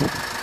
you